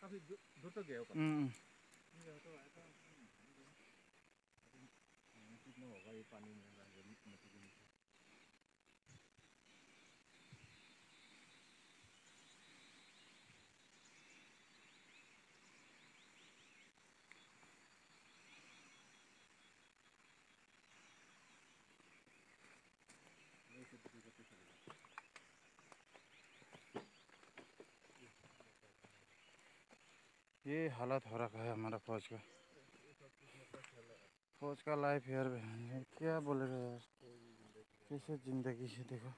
काफी दूर तक गया होगा ये पानी में? ये हालत हो रखा है हमारा फौज का। फौज का लाइफ यार क्या बोलेगा यार? कैसे ज़िंदगी है, देखो।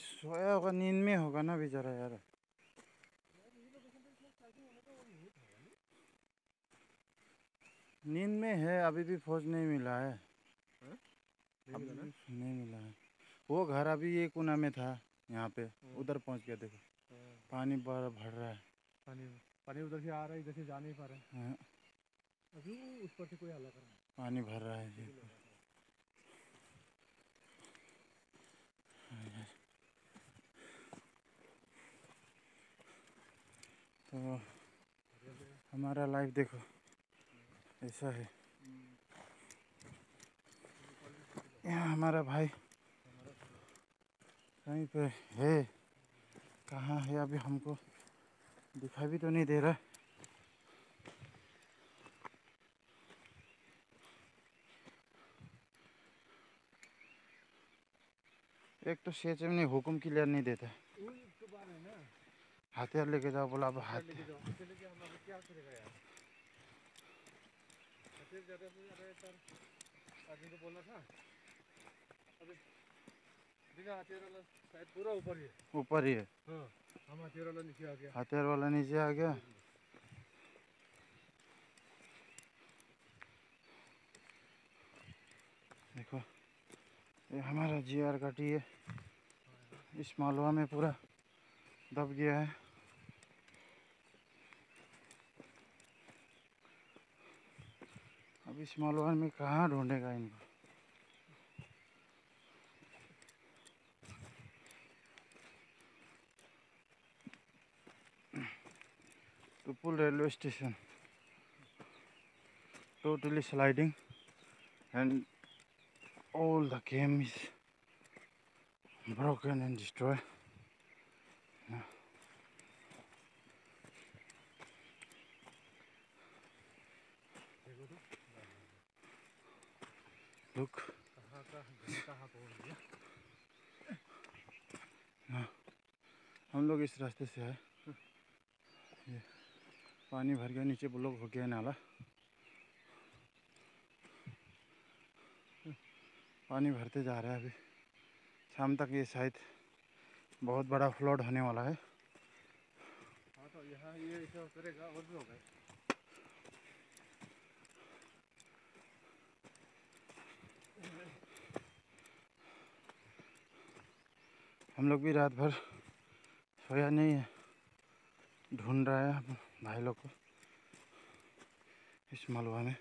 सोया होगा, नींद में होगा ना बेचारा यार। नींद में है अभी भी फौज नहीं मिला है। नहीं मिला नहीं मिला है। वो घर अभी ये कोना में था यहाँ पे उधर पहुँच गया देखो। हाँ, पानी बड़ा भर रहा है। पानी पानी उधर से आ रहा है इधर से जा नहीं पा रहा है। हाँ, अभी उस पर से कोई हल्ला कर रहा है। पानी भर रहा है जी तो हमारा लाइफ देखो। ऐसा है। यहाँ हमारा भाई कहीं पे है। कहाँ है अभी हमको दिखाई भी तो नहीं दे रहा। एक तो सीएचएम ने हुक्म क्लियर नहीं देता। हथियार लेके जाओ बोला अब हाथ लेके जाओ हथियार लेके हम अभी क्या करेगा यार हथियार ज़्यादा से ज़्यादा सर आदमी को बोलना था। अभी बिना हथियार वाला शायद पूरा ऊपर ही है। ऊपर ही है। हाँ हम हथियार वाला नीचे आ गया। हथियार वाला नीचे आ गया। देखो ये हमारा जी आर का टी है इस मालवा में पूरा दब गया है। अब इस मालवा में कहाँ ढूंढेगा इनको Tupul railway station totally sliding and all the game is broken and destroyed look गया हम लोग इस रास्ते से आए। ये पानी भर गया नीचे ब्लॉक हो गया नाला। पानी भरते जा रहा है अभी। शाम तक ये शायद बहुत बड़ा फ्लड होने वाला है। हाँ तो यहाँ ये ऐसा करेगा और भी होगा। हम लोग भी रात भर सोया नहीं है। ढूंढ रहा है भाई लोग को इस मलबा में।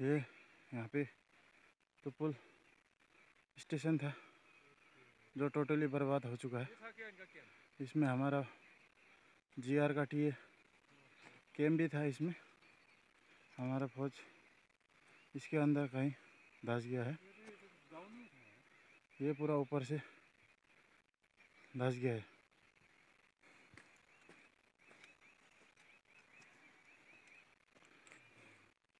ये यहाँ पे तो पुल स्टेशन था। जो टोटली बर्बाद हो चुका है। इसमें हमारा जी आर का टी कैम्प भी था इसमें। हमारा फौज इसके अंदर कहीं धस गया है। ये पूरा ऊपर से धस गया है।